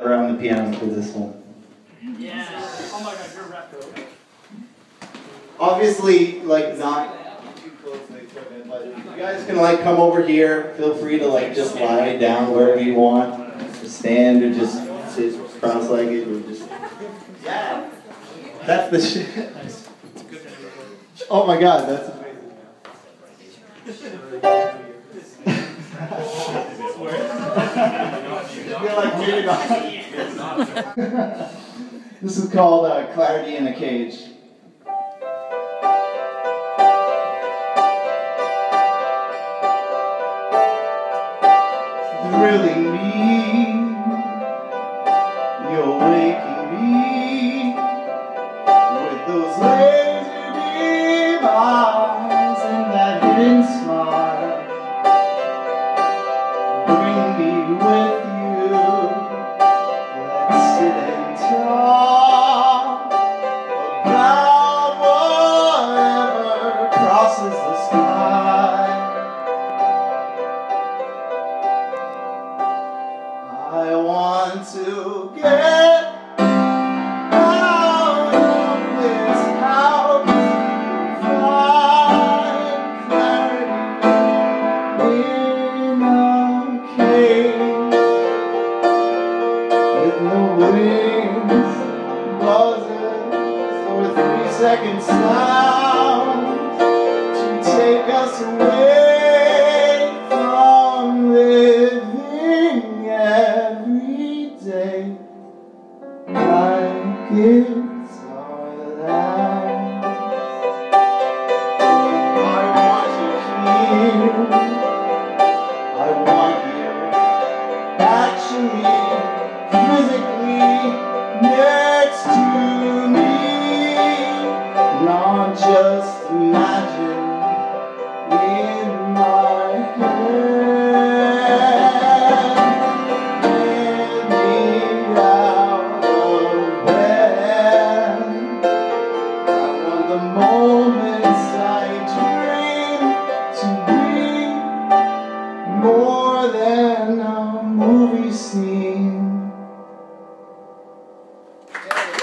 around the piano for this one. Yeah. Oh my god, you're a rep. Obviously, like not too close to the equipment, but you guys can like come over here, feel free to like just lie down wherever you want, or stand or just sit cross-legged or just yeah. That's the shit. Oh my god, that's amazing. This is called uh, Clarity in a Cage. Thrilling me, you're waking me with those laser I want to get out of this house, find clarity in a cage with no wings, buzzers, or three-second sounds to take us away like Yeah.